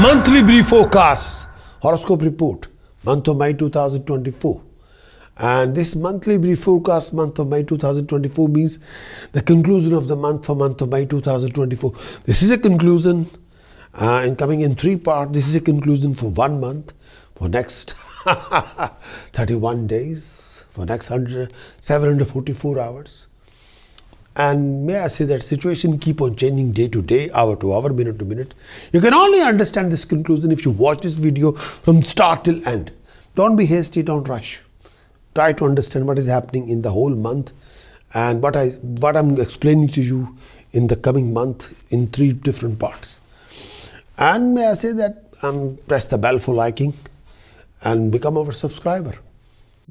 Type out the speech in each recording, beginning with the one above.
Monthly brief forecasts, horoscope report, month of May 2024. And this monthly brief forecast, month of May 2024, means the conclusion of the month for month of May 2024. This is a conclusion uh, and coming in three parts. This is a conclusion for one month, for next 31 days, for next 100, 744 hours. And may I say that situation keep on changing day to day, hour to hour, minute to minute. You can only understand this conclusion if you watch this video from start till end. Don't be hasty, don't rush. Try to understand what is happening in the whole month and what I what I'm explaining to you in the coming month in three different parts. And may I say that um, press the bell for liking and become our subscriber.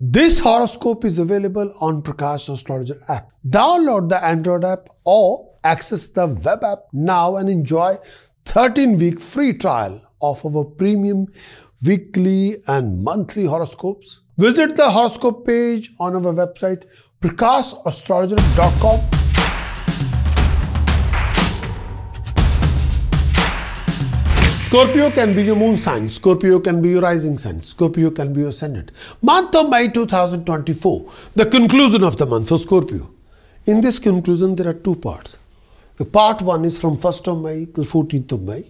This horoscope is available on Prakash Astrologer app. Download the Android app or access the web app now and enjoy 13 week free trial of our premium weekly and monthly horoscopes. Visit the horoscope page on our website prakashastrologer.com Scorpio can be your moon sign. Scorpio can be your rising sign. Scorpio can be your ascendant. Month of May 2024, the conclusion of the month for Scorpio. In this conclusion, there are two parts. The part one is from 1st of May till 14th of May.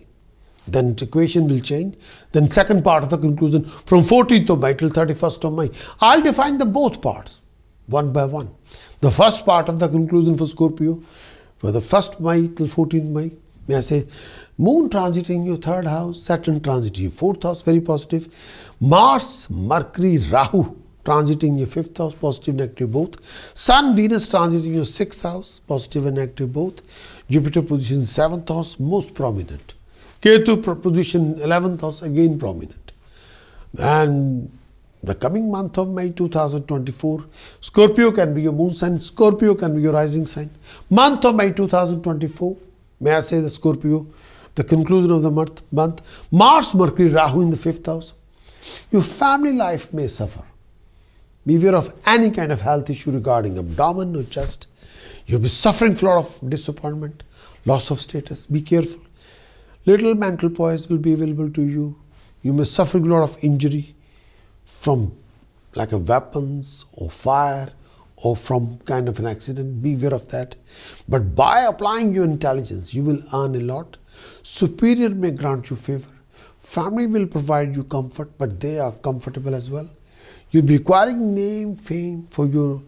Then the equation will change. Then second part of the conclusion from 14th of May till 31st of May. I'll define the both parts one by one. The first part of the conclusion for Scorpio for the 1st May till 14th May. May I say Moon transiting your third house, Saturn transiting your fourth house, very positive. Mars, Mercury, Rahu transiting your fifth house, positive, negative both. Sun, Venus transiting your sixth house, positive and negative both. Jupiter position seventh house, most prominent. Ketu position eleventh house, again prominent. And the coming month of May 2024, Scorpio can be your moon sign, Scorpio can be your rising sign. Month of May 2024, may I say the Scorpio, the conclusion of the month, month Mars, Mercury, Rahu in the fifth house. Your family life may suffer. Beware of any kind of health issue regarding abdomen or chest. You'll be suffering a lot of disappointment, loss of status. Be careful. Little mental poise will be available to you. You may suffer a lot of injury from like a weapons or fire or from kind of an accident. Beware of that. But by applying your intelligence, you will earn a lot Superior may grant you favor. Family will provide you comfort, but they are comfortable as well. You'll be acquiring name, fame for your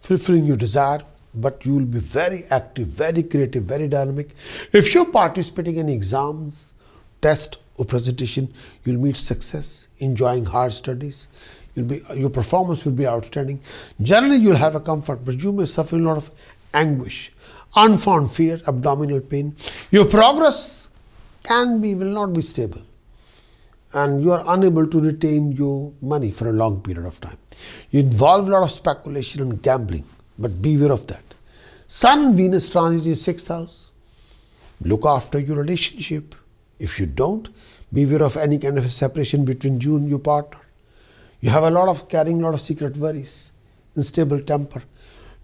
fulfilling your desire, but you will be very active, very creative, very dynamic. If you're participating in exams, test, or presentation, you'll meet success, enjoying hard studies. You'll be, your performance will be outstanding. Generally, you'll have a comfort, but you may suffer a lot of anguish unfound fear, abdominal pain. Your progress can be, will not be stable. And you are unable to retain your money for a long period of time. You involve a lot of speculation and gambling, but beware of that. Sun, Venus transit in sixth house. Look after your relationship. If you don't, beware of any kind of a separation between you and your partner. You have a lot of carrying a lot of secret worries, unstable temper,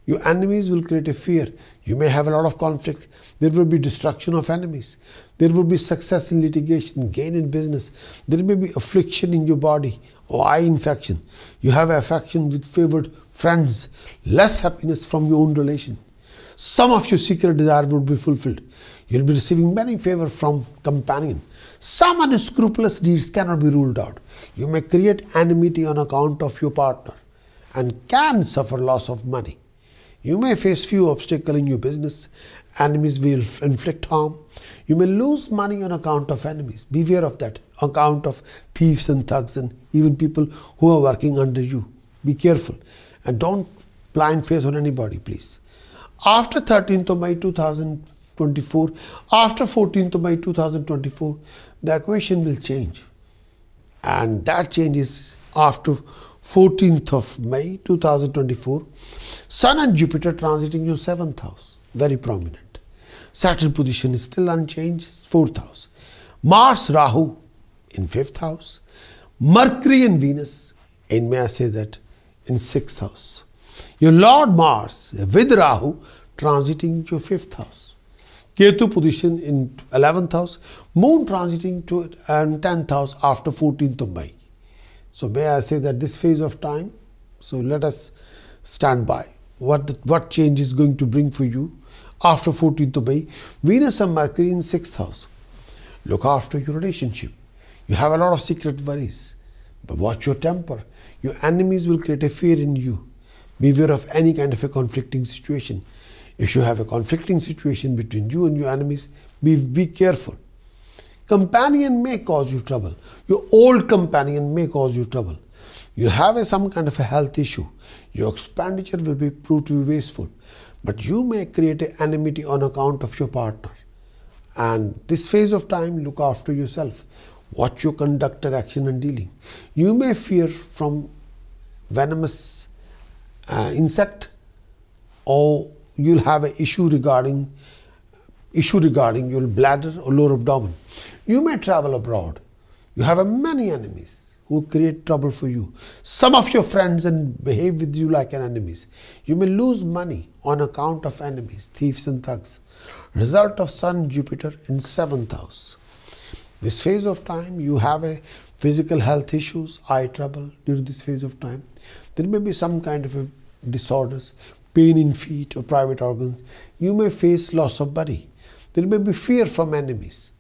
your enemies will create a fear. You may have a lot of conflict. There will be destruction of enemies. There will be success in litigation, gain in business. There may be affliction in your body or eye infection. You have affection with favored friends, less happiness from your own relation. Some of your secret desire will be fulfilled. You'll be receiving many favor from companion. Some unscrupulous deeds cannot be ruled out. You may create enmity on account of your partner and can suffer loss of money. You may face few obstacles in your business. Enemies will inflict harm. You may lose money on account of enemies. Beware of that. On account of thieves and thugs and even people who are working under you. Be careful and don't blind faith on anybody, please. After 13th of May 2024, after 14th of May 2024, the equation will change. And that change is after 14th of May 2024, Sun and Jupiter transiting your 7th house, very prominent. Saturn position is still unchanged, 4th house. Mars, Rahu in 5th house. Mercury and Venus, and may I say that, in 6th house. Your Lord Mars with Rahu transiting your 5th house. Ketu position in 11th house, Moon transiting to and 10th house after 14th of May. So may I say that this phase of time, so let us stand by what the, what change is going to bring for you after 14th of May. Venus and Mercury in 6th house. Look after your relationship. You have a lot of secret worries, but watch your temper. Your enemies will create a fear in you. Beware of any kind of a conflicting situation. If you have a conflicting situation between you and your enemies, be, be careful. Companion may cause you trouble. Your old companion may cause you trouble. You have a, some kind of a health issue. Your expenditure will be proved to be wasteful. But you may create an enmity on account of your partner. And this phase of time, look after yourself. Watch your conduct action and dealing. You may fear from venomous uh, insect or you'll have an issue regarding issue regarding your bladder or lower abdomen. You may travel abroad. You have many enemies who create trouble for you. Some of your friends and behave with you like an enemies. You may lose money on account of enemies, thieves and thugs. Result of Sun Jupiter in seventh house. This phase of time you have a physical health issues, eye trouble during this phase of time. There may be some kind of disorders, pain in feet or private organs. You may face loss of body. There may be fear from enemies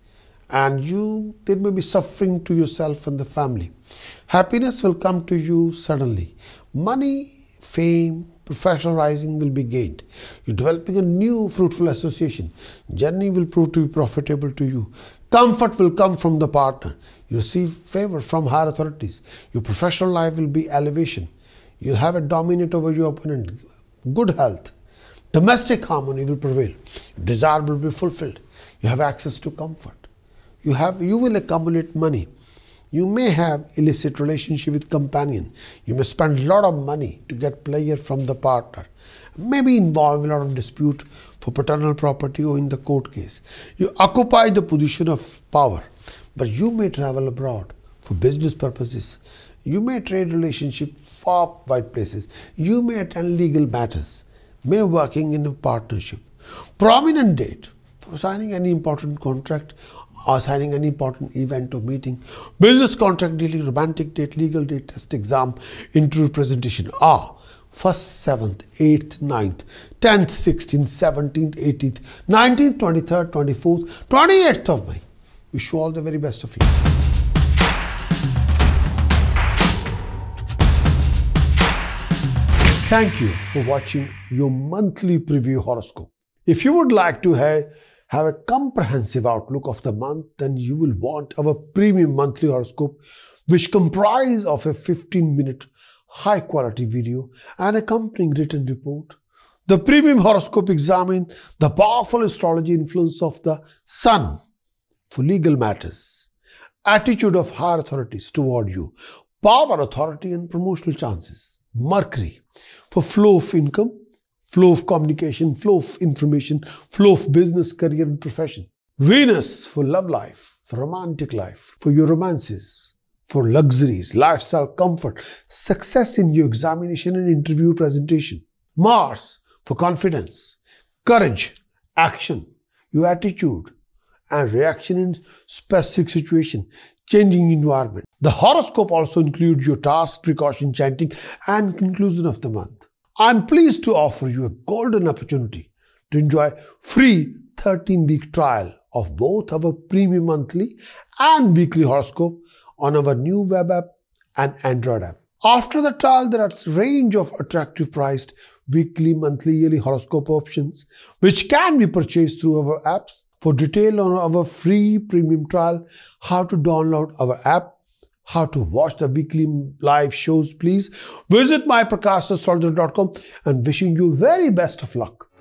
and you there may be suffering to yourself and the family. Happiness will come to you suddenly. Money, fame, professional rising will be gained. You're developing a new fruitful association. Journey will prove to be profitable to you. Comfort will come from the partner. You receive favor from higher authorities. Your professional life will be elevation. You'll have a dominate over your opponent. Good health. Domestic harmony will prevail. Desire will be fulfilled. You have access to comfort. You have you will accumulate money. You may have illicit relationship with companion. You may spend a lot of money to get pleasure from the partner. Maybe involve a lot of dispute for paternal property or in the court case. You occupy the position of power, but you may travel abroad for business purposes. You may trade relationship far wide places. You may attend legal matters. May working in a partnership. Prominent date for signing any important contract or signing an important event or meeting, business contract dealing, romantic date, legal date, test exam, interview presentation are 1st, 7th, 8th, 9th, 10th, 16th, 17th, 18th, 19th, 23rd, 24th, 28th of May. Wish you all the very best of you. Thank you for watching your monthly preview horoscope. If you would like to have have a comprehensive outlook of the month, then you will want our premium monthly horoscope, which comprise of a 15-minute high-quality video and accompanying written report. The premium horoscope examines the powerful astrology influence of the sun for legal matters, attitude of higher authorities toward you, power, authority, and promotional chances. Mercury for flow of income, flow of communication, flow of information, flow of business, career, and profession. Venus for love life, for romantic life, for your romances, for luxuries, lifestyle comfort, success in your examination and interview presentation. Mars for confidence, courage, action, your attitude, and reaction in specific situation, changing environment. The horoscope also includes your task, precaution, chanting, and conclusion of the month. I'm pleased to offer you a golden opportunity to enjoy free 13-week trial of both our premium monthly and weekly horoscope on our new web app and Android app. After the trial, there are a range of attractive priced weekly, monthly, yearly horoscope options which can be purchased through our apps. For detail on our free premium trial, how to download our app, how to watch the weekly live shows, please. Visit myprakashastrologer.com and wishing you very best of luck